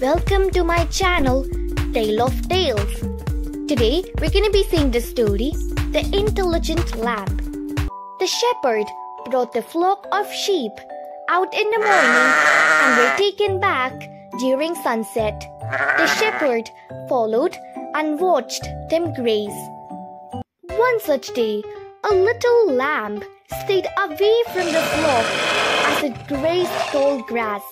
Welcome to my channel, Tail of Tales. Today we're gonna be seeing the story, The Intelligent Lamb. The shepherd brought the flock of sheep out in the morning and were taken back during sunset. The shepherd followed and watched them graze. One such day, a little lamb stayed away from the flock as it grazed tall grass.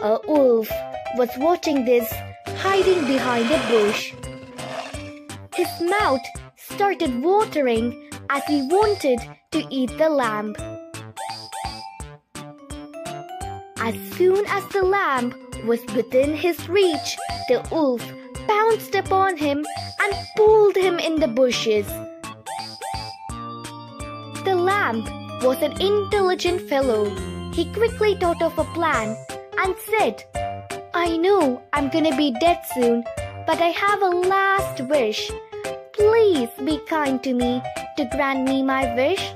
A wolf was watching this, hiding behind a bush. His mouth started watering as he wanted to eat the lamb. As soon as the lamb was within his reach, the wolf pounced upon him and pulled him in the bushes. The lamb was an intelligent fellow. He quickly thought of a plan and said, I know I'm gonna be dead soon, but I have a last wish. Please be kind to me to grant me my wish.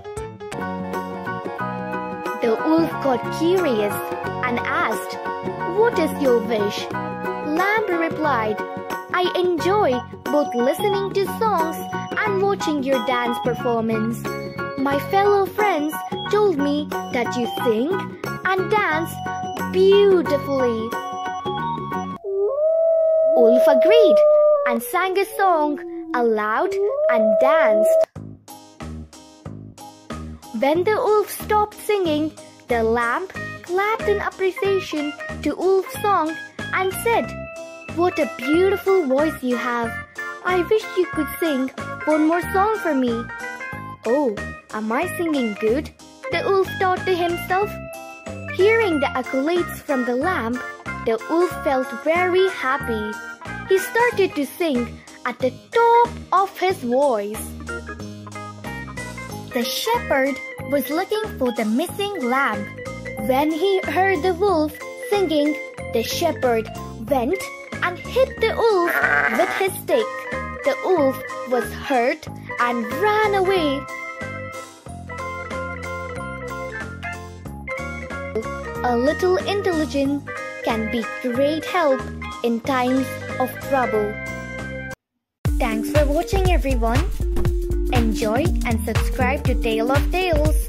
The wolf got curious and asked, What is your wish? Lamb replied, I enjoy both listening to songs and watching your dance performance. My fellow friends told me that you sing and dance beautifully. Agreed and sang a song aloud and danced. When the wolf stopped singing, the lamb clapped in appreciation to Wolf's song and said, What a beautiful voice you have. I wish you could sing one more song for me. Oh, am I singing good? The wolf thought to himself. Hearing the accolades from the lamb, the wolf felt very happy. He started to sing at the top of his voice. The shepherd was looking for the missing lamb. When he heard the wolf singing, the shepherd went and hit the wolf with his stick. The wolf was hurt and ran away. A little intelligence can be great help in times of trouble. Thanks for watching everyone. Enjoy and subscribe to Tail of Tales.